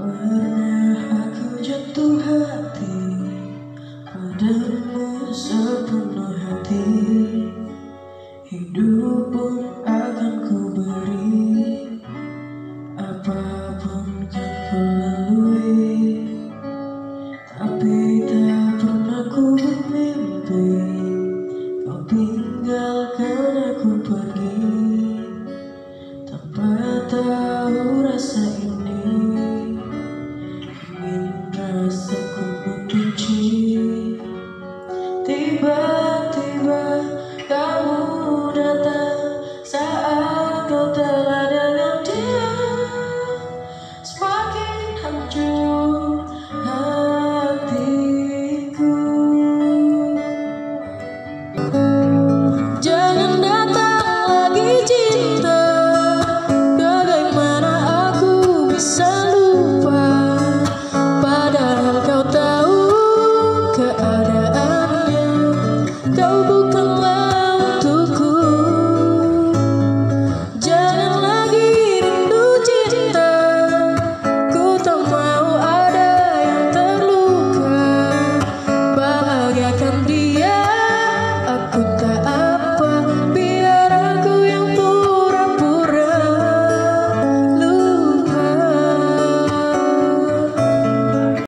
Pernah aku jatuh hati Padamu sepenuh hati. Hidup pun akan ku beri Apa pun yang ku lalui. Tapi tak pernah ku bermimpi Kau tinggalkan aku pergi. Tanpa tahu rasa ini You.